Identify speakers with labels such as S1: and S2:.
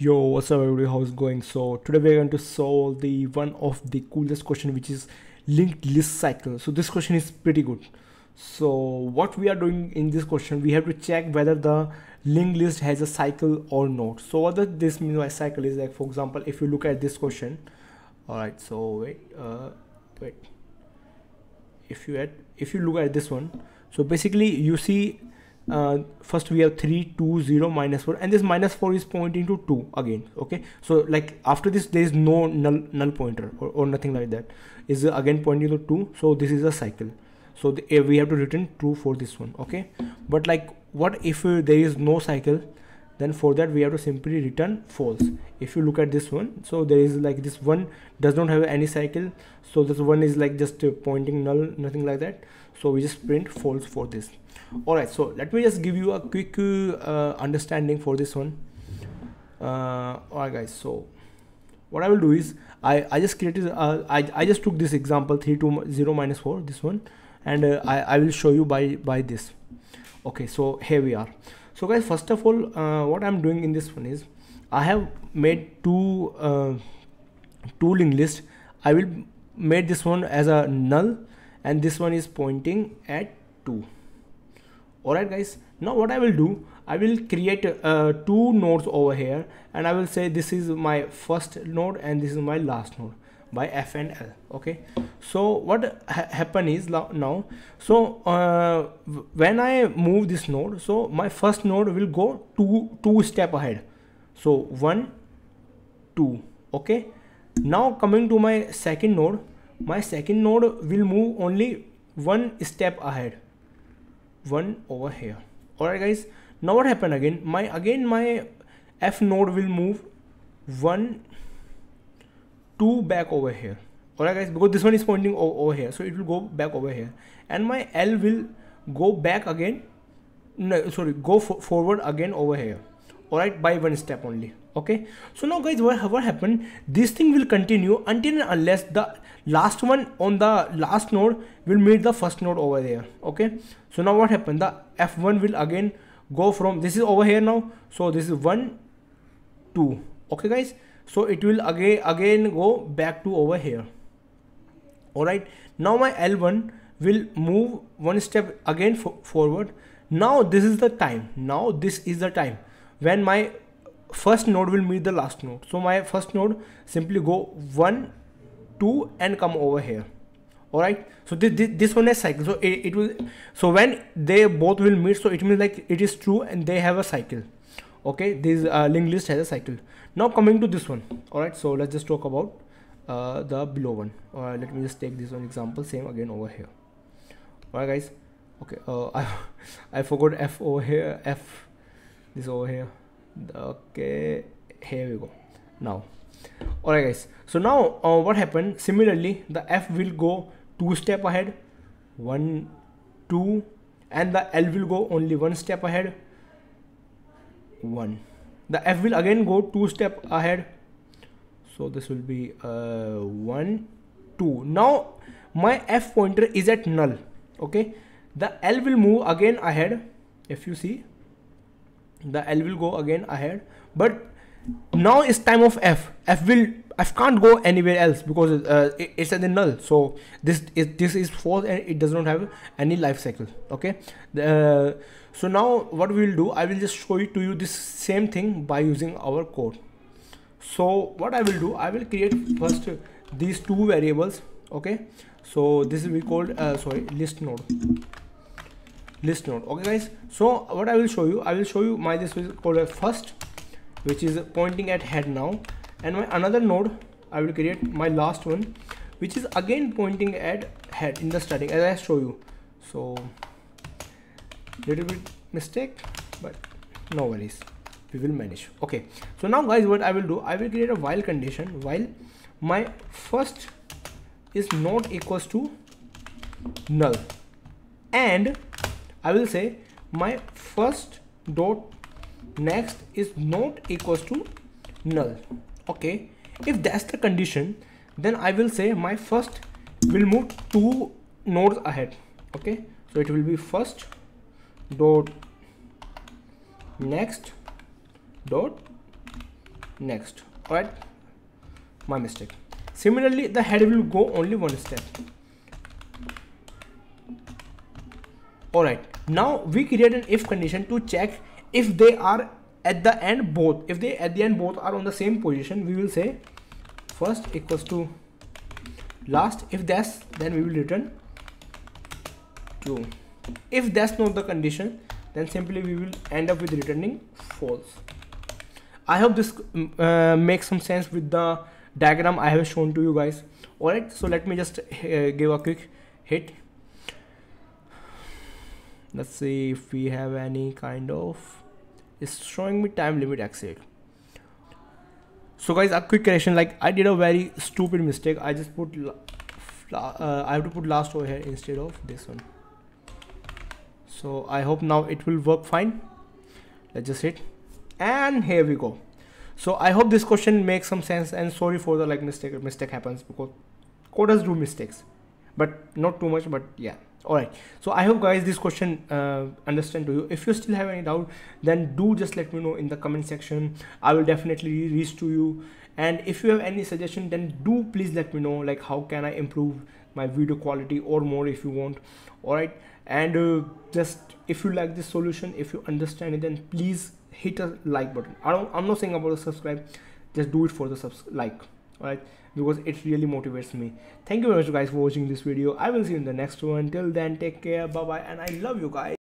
S1: Yo, what's up everybody, how's it going? So today we're going to solve the one of the coolest question which is linked list cycle. So this question is pretty good. So what we are doing in this question, we have to check whether the linked list has a cycle or not. So what does this mean by cycle is like for example, if you look at this question, alright, so wait, uh, wait. If you had, if you look at this one, so basically you see uh, first we have 3 2 0 minus 4 and this minus 4 is pointing to 2 again okay? So like after this there is no null null pointer or, or nothing like that. Is again pointing to 2 so this is a cycle. So the, uh, we have to return true for this one okay? But like what if uh, there is no cycle then for that we have to simply return false. If you look at this one so there is like this one does not have any cycle so this one is like just uh, pointing null nothing like that. So we just print false for this. All right so let me just give you a quick uh, understanding for this one. Uh, all right guys so what i will do is i i just created uh, i i just took this example 3 to 0 minus 4 this one and uh, i i will show you by by this. Okay so here we are so guys first of all uh, what i'm doing in this one is i have made two uh, list. I will made this one as a null and this one is pointing at 2 alright guys now what I will do I will create uh, two nodes over here and I will say this is my first node and this is my last node by F and L okay? So what ha happen is now so uh, when I move this node so my first node will go two two step ahead. So one two okay? Now coming to my second node my second node will move only one step ahead. One over here. Alright guys. Now what happened again? My again my f node will move one two back over here. Alright guys because this one is pointing over here so it will go back over here. And my l will go back again no sorry go forward again over here. Alright by one step only okay? So now guys what, what happened? This thing will continue until and unless the last one on the last node will meet the first node over there okay? So now what happened? The f1 will again go from this is over here now so this is 1 2 okay guys so it will again again go back to over here. All right now my l1 will move one step again forward. Now this is the time. Now this is the time when my first node will meet the last node. So my first node simply go 1 2 and come over here. All right so this, this, this one is cycle. So it, it will so when they both will meet so it means like it is true and they have a cycle okay this uh, linked list has a cycle. Now coming to this one. All right so let's just talk about uh, the below one. All right let me just take this one example same again over here. All right guys. Okay uh, I, I forgot f over here f. This over here. Okay here we go. Now. Alright guys. So now uh, what happened? Similarly the f will go two step ahead one two and the l will go only one step ahead one. The f will again go two step ahead. So this will be uh, one two. Now my f pointer is at null okay? The l will move again ahead. If you see the L will go again ahead. But now it's time of F. F will F can't go anywhere else because uh, it, it's at the null. So this is this is false and it does not have any life cycle okay? The, uh, so now what we will do I will just show it to you this same thing by using our code. So what I will do I will create first these two variables okay? So this will be called uh, sorry list node. List node okay guys? So what i will show you i will show you my this is called a first which is pointing at head now. And my another node i will create my last one which is again pointing at head in the starting as i show you. So little bit mistake but no worries. We will manage. Okay. So now guys what i will do i will create a while condition while my first is not equals to null. And I will say my first dot next is not equals to null. Okay. If that's the condition then I will say my first will move two nodes ahead. Okay. So it will be first dot next dot next. All right my mistake. Similarly the head will go only one step. All right now we create an if condition to check if they are at the end both. If they at the end both are on the same position we will say first equals to last. If that's then we will return true if that's not the condition then simply we will end up with returning false. I hope this mm, uh, makes some sense with the diagram i have shown to you guys. All right so let me just uh, give a quick hit. Let's see if we have any kind of it's showing me time limit exceed so guys a quick correction like i did a very stupid mistake. I just put uh, i have to put last over here instead of this one so i hope now it will work fine. Let's just hit. And here we go. So i hope this question makes some sense and sorry for the like mistake mistake happens because coders do mistakes. But not too much but yeah. All right so i hope guys this question uh, understand to you. If you still have any doubt then do just let me know in the comment section. I will definitely reach to you. And if you have any suggestion then do please let me know like how can i improve my video quality or more if you want. All right and uh, just if you like this solution if you understand it then please hit a like button. I don't i'm not saying about the subscribe just do it for the subs like right? Because it really motivates me. Thank you very much guys for watching this video. I will see you in the next one. Till then take care. Bye bye and i love you guys